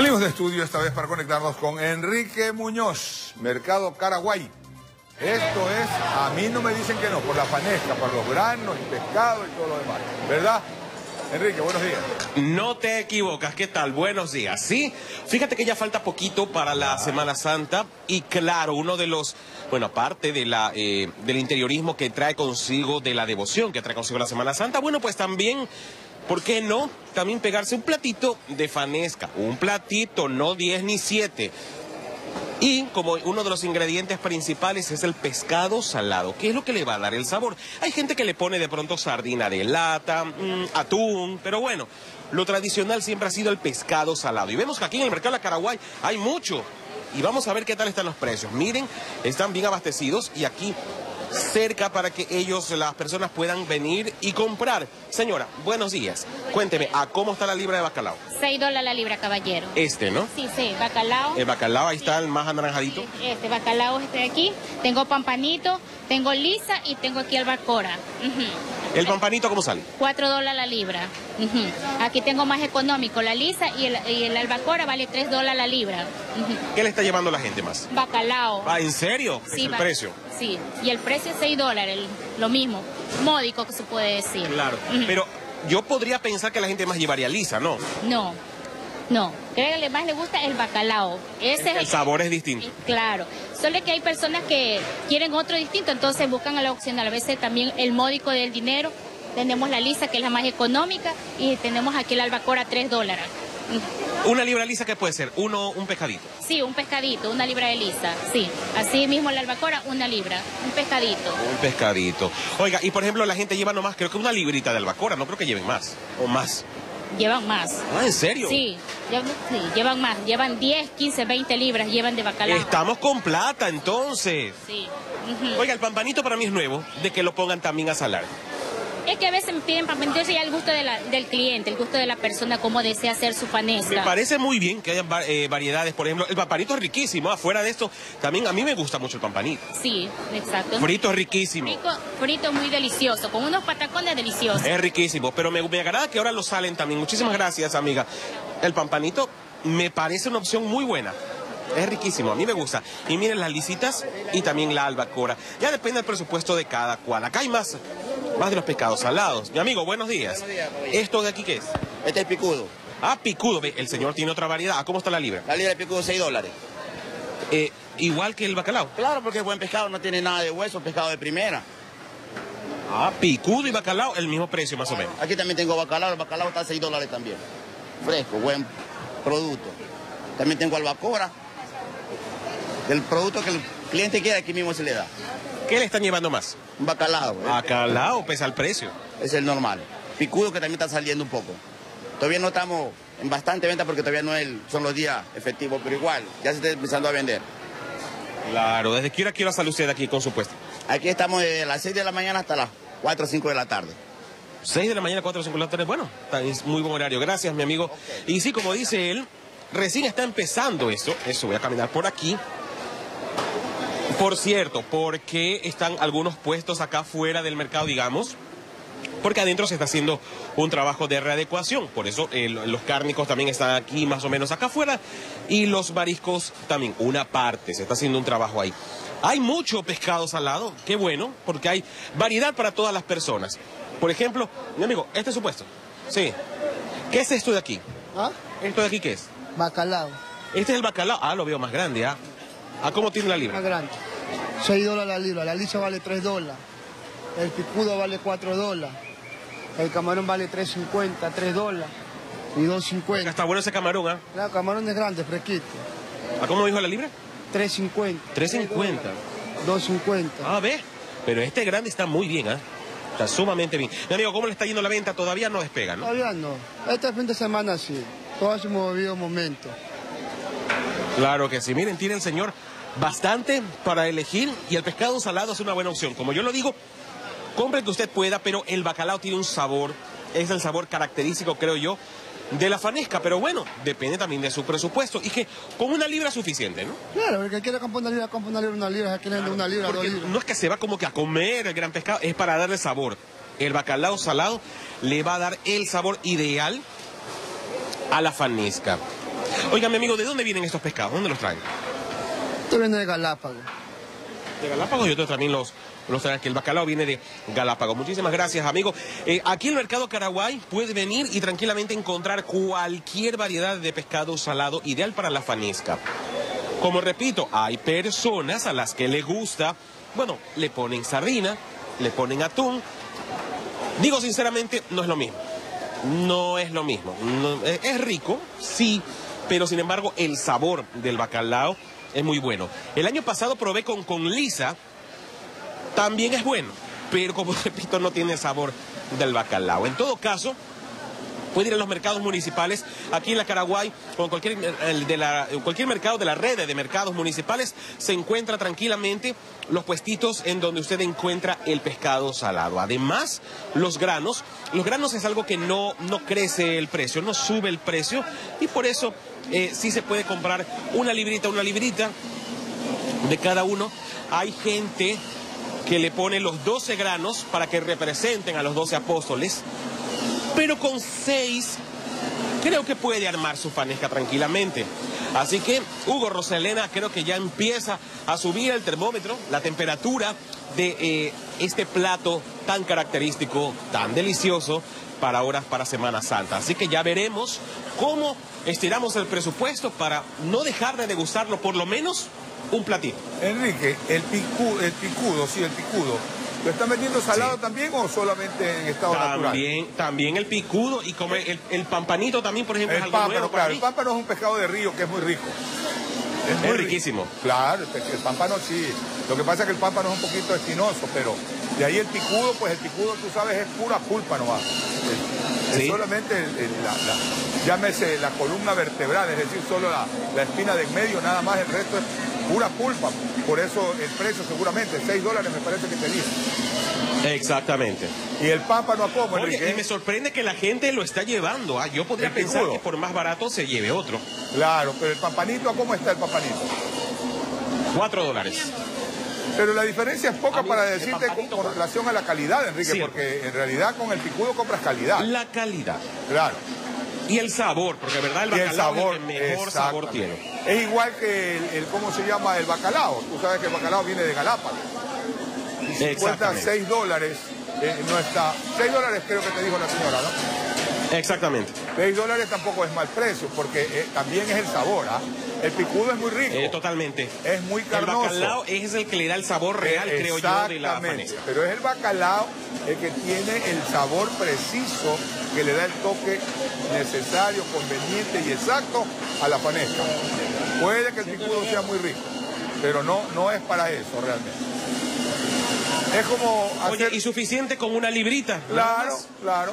Salimos de estudio esta vez para conectarnos con Enrique Muñoz, Mercado Caraguay. Esto es, a mí no me dicen que no, por la fanesca, por los granos y pescado y todo lo demás, ¿verdad? Enrique, buenos días. No te equivocas, ¿qué tal? Buenos días. Sí, fíjate que ya falta poquito para la Semana Santa y claro, uno de los, bueno, aparte de la, eh, del interiorismo que trae consigo, de la devoción que trae consigo la Semana Santa, bueno, pues también, ¿por qué no? También pegarse un platito de fanesca, un platito, no 10 ni 7 y como uno de los ingredientes principales es el pescado salado, que es lo que le va a dar el sabor. Hay gente que le pone de pronto sardina de lata, mm, atún, pero bueno, lo tradicional siempre ha sido el pescado salado. Y vemos que aquí en el mercado de la Caraguay hay mucho. Y vamos a ver qué tal están los precios. Miren, están bien abastecidos y aquí cerca para que ellos, las personas puedan venir y comprar. Señora, buenos días. Cuénteme, ¿a cómo está la libra de bacalao? 6 dólares la libra, caballero. Este, ¿no? Sí, sí, bacalao. El bacalao, ahí está el más anaranjadito. Este bacalao este de aquí. Tengo pampanito, tengo lisa y tengo aquí albacora. Ujú. ¿El pampanito cómo sale? 4 dólares la libra. Aquí tengo más económico, la lisa y el, y el albacora vale 3 dólares la libra. ¿Qué le está llevando la gente más? Bacalao. Ah, ¿en serio? Es el precio. Sí, y el precio es 6 dólares, lo mismo. Módico que se puede decir. Claro. Pero yo podría pensar que la gente más llevaría lisa, ¿no? No, no. Creo que más le gusta el bacalao. Ese es El sabor es distinto. Claro, solo que hay personas que quieren otro distinto, entonces buscan a la opción. A veces también el módico del dinero. Tenemos la lisa, que es la más económica, y tenemos aquí el albacora, 3 dólares. Una libra lisa, ¿qué puede ser? Uno, un pescadito. Sí, un pescadito, una libra de lisa. Sí, así mismo la albacora, una libra, un pescadito. Un pescadito. Oiga, y por ejemplo, la gente lleva nomás, creo que una librita de albacora, no creo que lleven más. O más. Llevan más. Ah, ¿en serio? Sí, llevan, sí, llevan más. Llevan 10, 15, 20 libras, llevan de bacalao. Estamos con plata, entonces. Sí. Oiga, el pampanito para mí es nuevo, de que lo pongan también a salar. Es que a veces me piden para entonces ya el gusto de la- del cliente, el gusto de la persona, cómo desea hacer su Me panesca. parece muy bien que haya eh, variedades. Por ejemplo, el pampanito es riquísimo. Afuera de esto, también a mí me gusta mucho el pampanito. Sí, exacto. Frito es riquísimo. Rico, frito muy delicioso, con unos patacones deliciosos. Es riquísimo, pero me, me agrada que ahora lo salen también. Muchísimas gracias, amiga. El pampanito me parece una opción muy buena. Es riquísimo, a mí me gusta. Y miren las lisitas y también la albacora. Ya depende del presupuesto de cada cual. Acá hay más, más de los pescados salados. Mi amigo, buenos días. ¿Esto de aquí qué es? Este es picudo. Ah, picudo. El señor tiene otra variedad. ¿A cómo está la libra? La libra de picudo 6 dólares. Eh, igual que el bacalao. Claro, porque es buen pescado, no tiene nada de hueso, pescado de primera. Ah, picudo y bacalao, el mismo precio más o menos. Aquí también tengo bacalao, el bacalao está a 6 dólares también. Fresco, buen producto. También tengo albacora. El producto que el cliente quiera, aquí mismo se le da. ¿Qué le están llevando más? Un bacalao, ¿eh? Bacalao, pesa el precio. es el normal. Picudo que también está saliendo un poco. Todavía no estamos en bastante venta porque todavía no son los días efectivos, pero igual, ya se está empezando a vender. Claro, desde que hora quiero sale usted aquí con su puesto. Aquí estamos de las 6 de la mañana hasta las 4 o 5 de la tarde. 6 de la mañana, 4 o 5 de la tarde. Bueno, es muy buen horario. Gracias, mi amigo. Y sí, como dice él, recién está empezando eso. Eso, voy a caminar por aquí. Por cierto, porque están algunos puestos acá fuera del mercado, digamos? Porque adentro se está haciendo un trabajo de readecuación. Por eso eh, lo- los cárnicos también están aquí, más o menos acá afuera. Y los mariscos también, una parte. Se está haciendo un trabajo ahí. Hay mucho pescado salado, qué bueno, porque hay variedad para todas las personas. Por ejemplo, mi amigo, este es su puesto. Sí. ¿Qué es esto de aquí? ¿Ah? ¿Esto de aquí qué es? Bacalao, Este es el bacalao. Ah, lo veo más grande, ¿ah? ¿A cómo tiene la más libra? grande. 6 dólares la libra, la lisa vale 3 dólares. El picudo vale 4 dólares. El camarón vale 3.50, 3 dólares. Y 2.50. Está bueno ese camarón, ¿ah? Claro, camarón es grande, fresquito. ¿A cómo dijo la libra? 3.50. 3.50. 2.50. Ah, ve. Pero este grande está muy bien, ¿ah? Está sumamente bien. Mi amigo, ¿cómo le está yendo la venta? Todavía no despega, ¿no? Todavía no. Este fin de semana sí. Todo se movido momento. Claro que sí. Miren, tiene el señor bastante para elegir y el pescado salado es una buena opción. Como yo lo digo, compre que usted pueda, pero el bacalao tiene un sabor, es el sabor característico, creo yo, de la fanesca. Pero bueno, depende también de su presupuesto y que con una libra es suficiente, ¿no? Claro, el que quiere comprar una libra, compra una libra, una libra. El que quiere una libra, dos Porque libras. no es que se va como que a comer el gran pescado, es para darle sabor. El bacalao salado le va a dar el sabor ideal a la fanesca. Oiga, mi amigo, ¿de dónde vienen estos pescados? ¿Dónde los traen? Esto viene de Galápagos. De Galápagos y otros también los, los aquí. El bacalao viene de Galápagos. Muchísimas gracias, amigo. Eh, aquí en el Mercado Caraguay puede venir y tranquilamente encontrar cualquier variedad de pescado salado ideal para la fanesca. Como repito, hay personas a las que le gusta, bueno, le ponen sardina, le ponen atún. Digo sinceramente, no es lo mismo. No es lo mismo. Es- es rico, sí, pero sin embargo el sabor del bacalao es muy bueno. El año pasado probé con, con lisa, también es bueno, pero como repito no tiene sabor del bacalao. En todo caso, puede ir a los mercados municipales aquí en la Caraguay o en cualquier, de cualquier mercado de la red de mercados municipales se encuentra tranquilamente los puestitos en donde usted encuentra el pescado salado. Además, los granos, los granos es algo que no, no crece el precio, no sube el precio y por eso eh, sí se puede comprar una librita, una librita de cada uno. Hay gente que le pone los 12 granos para que representen a los 12 apóstoles pero con seis creo que puede armar su fanesca tranquilamente. Así que Hugo Roselena creo que ya empieza a subir el termómetro, la temperatura de eh, este plato tan característico, tan delicioso para horas para Semana Santa. Así que ya veremos cómo estiramos el presupuesto para no dejar de degustarlo por lo menos un platito. Enrique, el picudo, el picudo, sí, el picudo, ¿lo están vendiendo salado Sí. también o solamente en estado natural? También, también el picudo y como el, el pampanito también, por ejemplo, es El algo pámpano, nuevo claro, el pámpano es un pescado de río que es muy rico. Es muy rico. riquísimo. Claro, el, pámpano sí. Lo que pasa es que el pámpano es un poquito espinoso, pero de ahí el picudo, pues el picudo, tú sabes, es pura pulpa nomás. Es, es solamente, el- el- la, la- llámese la columna vertebral, es decir, solo la, la espina de en medio, nada más, el resto es pura pulpa. Por eso el precio seguramente, 6 dólares me parece que te dije. Exactamente. Y el pámpano a cómo, Oye, Enrique. y me sorprende que la gente lo está llevando. Ah, yo podría El pensar picudo. que por más barato se lleve otro. Claro, pero el pampanito, ¿a cómo está el pampanito? Cuatro dólares. Pero la diferencia es poca Amigo, para decirte con, con relación a la calidad, Enrique, Cierto. porque en realidad con el picudo compras calidad. La calidad. Claro. Y el sabor, porque de verdad el Y el bacalao sabor, es el que mejor sabor tiene. Es igual que el, el- ¿cómo se llama? El bacalao. Tú sabes que el bacalao viene de Galápagos. Y cuesta Exactamente. 6 dólares, eh, no está... 6 dólares creo que te dijo la señora, ¿no? Exactamente. 6 dólares tampoco es mal precio, porque eh, también es el sabor, ¿ah? El picudo es muy rico. Eh, totalmente. Es muy El carnoso. bacalao es el que le da el sabor real, Eh, creo yo, de la. Pero es el bacalao el que tiene el sabor preciso que le da el toque necesario, conveniente y exacto a la fanesca. Puede que el picudo sea muy rico, pero no, no es para eso realmente. Es como Oye, hacer... y suficiente con una librita. Claro, claro.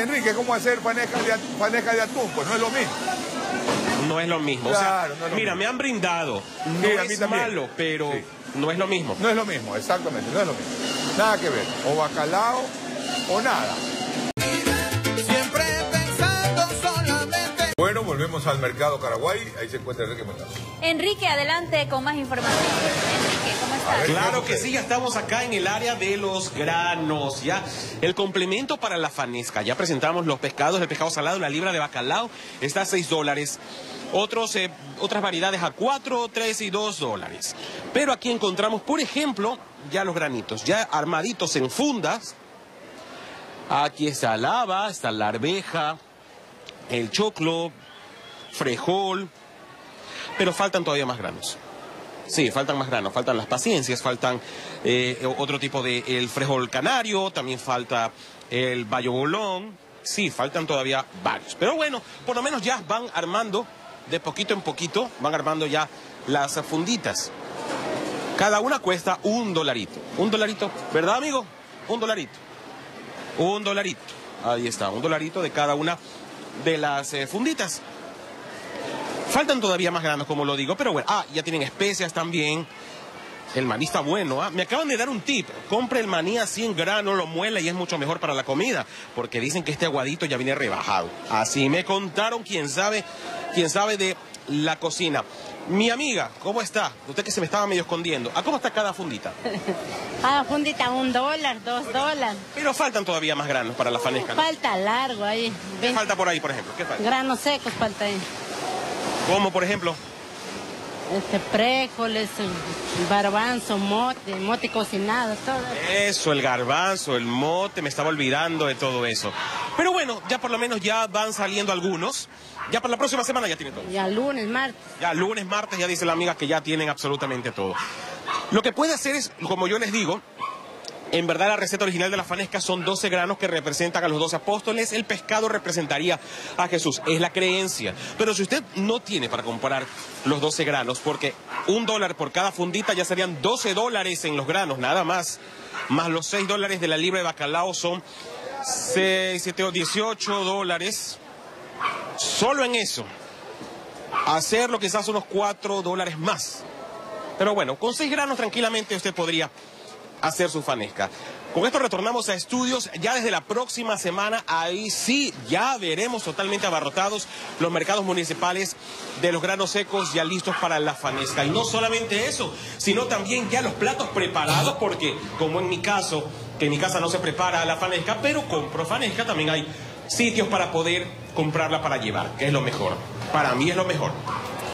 Enrique, es como hacer fanesca de, de atún, pues no es lo mismo. No es lo mismo. O Claro, sea, no es lo mira, mismo. me han brindado. No Sí, es malo, pero Sí. no es lo mismo. No es lo mismo, exactamente, no es lo mismo. Nada que ver. O bacalao o nada. Al mercado Caraguay. Ahí se encuentra Enrique Mendoza. Enrique, adelante con más información. Enrique, ¿cómo estás? Claro que sí, ya estamos acá en el área de los granos, ya. El complemento para la fanesca, ya presentamos los pescados, el pescado salado, la libra de bacalao está a 6 dólares. Otros, eh, otras variedades a 4, 3 y 2 dólares. Pero aquí encontramos, por ejemplo, ya los granitos, ya armaditos en fundas. Aquí está la haba, está la arveja, el choclo, frejol, pero faltan todavía más granos. Sí, faltan más granos, faltan las paciencias, faltan eh, otro tipo de el frijol canario, también falta el bayo bolón. Sí, faltan todavía varios. Pero bueno, por lo menos ya van armando, de poquito en poquito, van armando ya las funditas. Cada una cuesta un dolarito. Un dolarito, ¿verdad, amigo? Un dolarito. Un dolarito. Ahí está, un dolarito de cada una de las eh, funditas. Faltan todavía más granos, como lo digo, pero bueno. Ah, ya tienen especias también. El maní está bueno, ¿ah? Me acaban de dar un tip. Compre el maní a 100 granos, lo muela y es mucho mejor para la comida. Porque dicen que este aguadito ya viene rebajado. Así me contaron quien sabe, quien sabe de la cocina. Mi amiga, ¿cómo está? Usted que se me estaba medio escondiendo. ¿A cómo está cada fundita? Ah, fundita, un dólar, dos dólares. Pero faltan todavía más granos para la fanesca. ¿no? Falta largo ahí. ¿Qué Ven- falta por ahí, por ejemplo? ¿Qué falta? Granos secos falta ahí. Como por ejemplo, Este, frijoles, garbanzo, mote, mote cocinado, todo. eso, el garbanzo, el mote, me estaba olvidando de todo eso. Pero bueno, ya por lo menos ya van saliendo algunos. Ya para la próxima semana ya tiene todo. Ya lunes, martes. Ya lunes, martes, ya dice la amiga que ya tienen absolutamente todo. Lo que puede hacer es, como yo les digo, en verdad la receta original de la fanesca son 12 granos que representan a los 12 apóstoles, el pescado representaría a Jesús, es la creencia. Pero si usted no tiene para comprar los 12 granos, porque un dólar por cada fundita ya serían 12 dólares en los granos, nada más, más los 6 dólares de la libra de bacalao son 6, 7, 18 dólares. Solo en eso, hacerlo quizás unos 4 dólares más. Pero bueno, con 6 granos tranquilamente usted podría hacer su fanesca. Con esto retornamos a estudios. Ya desde la próxima semana, ahí sí, ya veremos totalmente abarrotados los mercados municipales de los granos secos ya listos para la fanesca. Y no solamente eso, sino también ya los platos preparados, porque como en mi caso, que en mi casa no se prepara la fanesca, pero compro fanesca, también hay sitios para poder comprarla para llevar, que es lo mejor. Para mí es lo mejor.